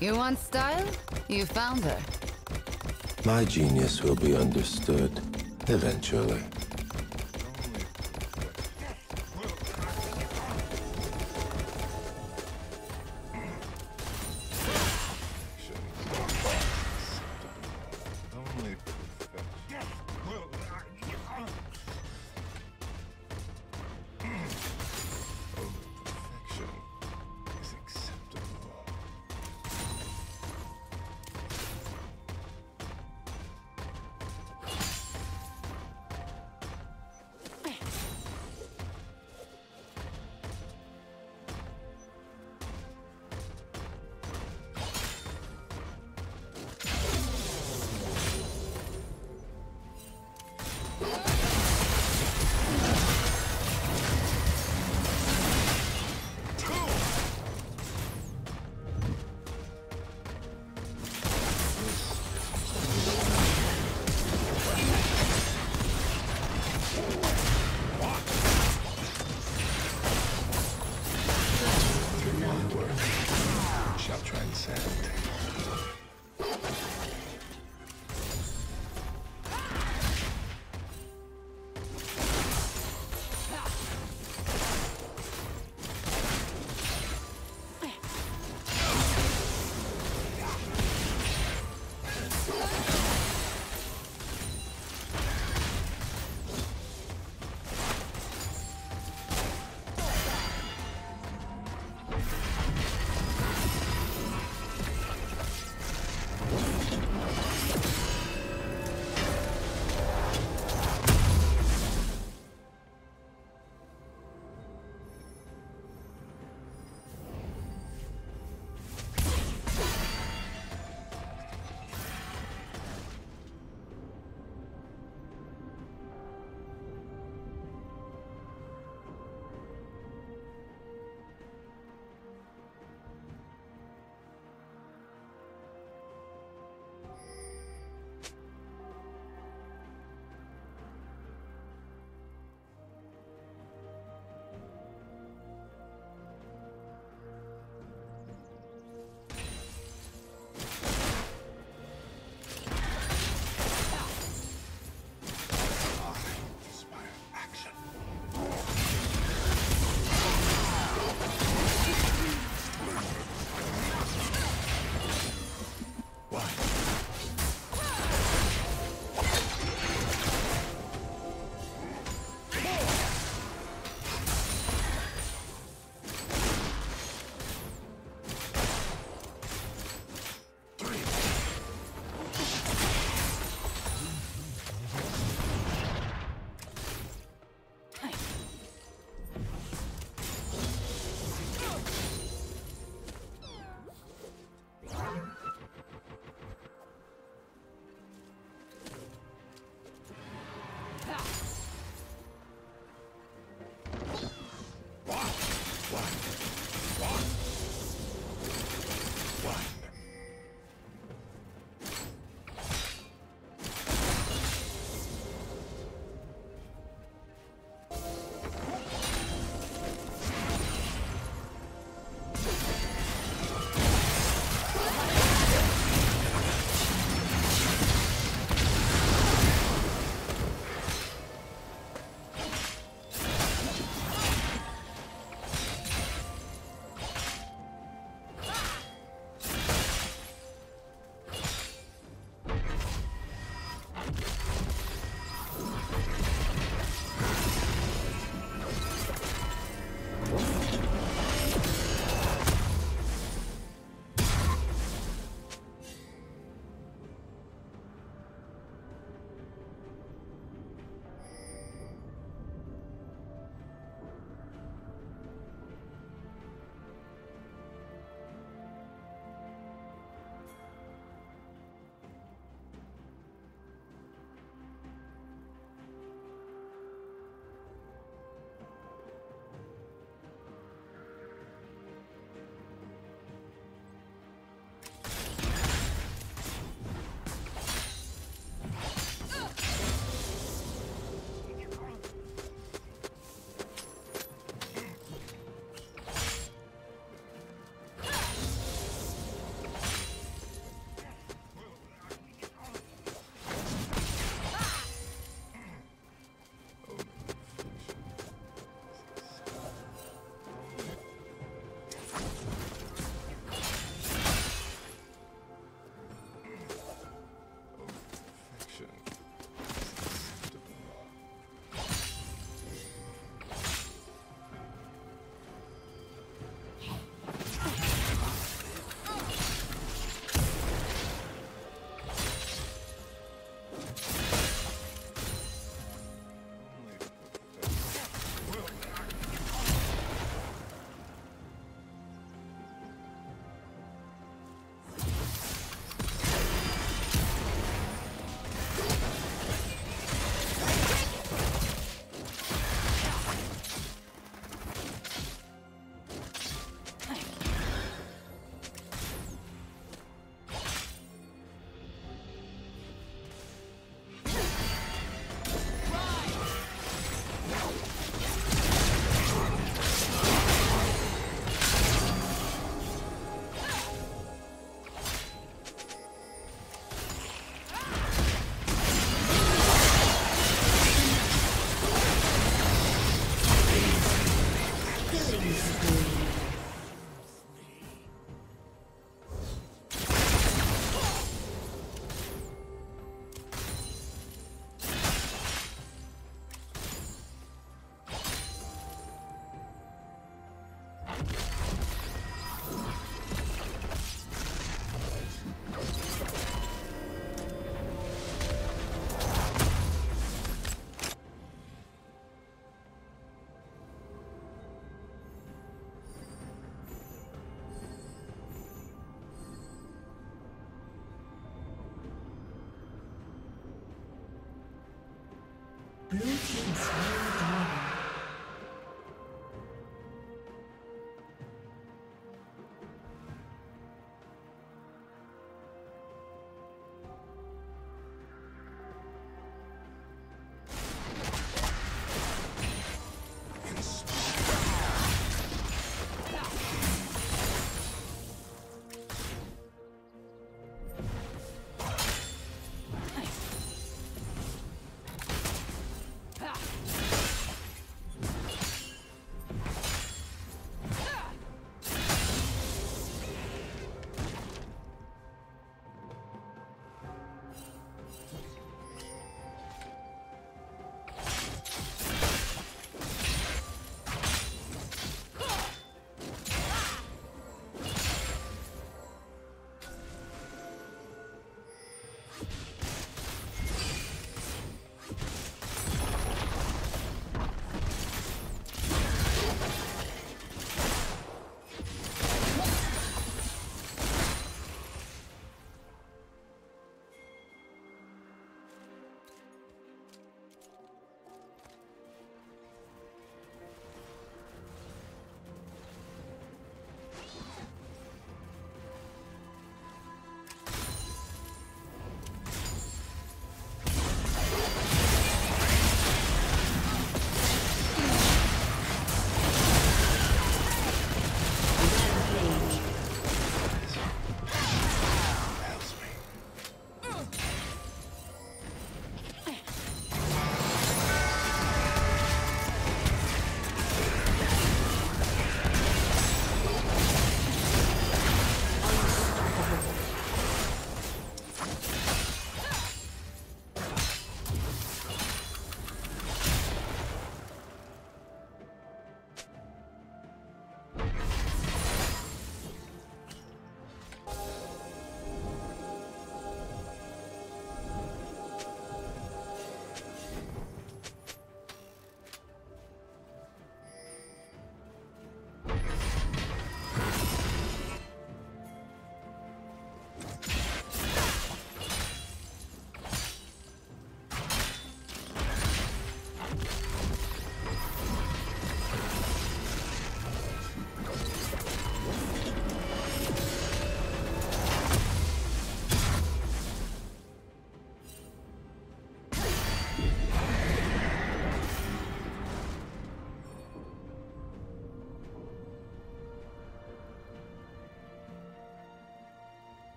You want style? You found her. My genius will be understood eventually. Yeah.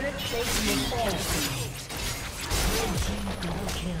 Turret plate will fall soon. Red team double kill.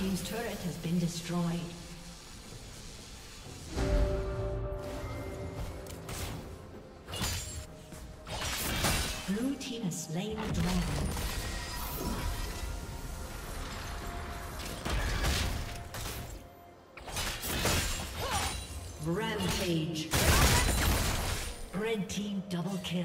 Team's turret has been destroyed. Blue team has slain the dragon. Rampage. Red team double kill.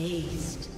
Aced.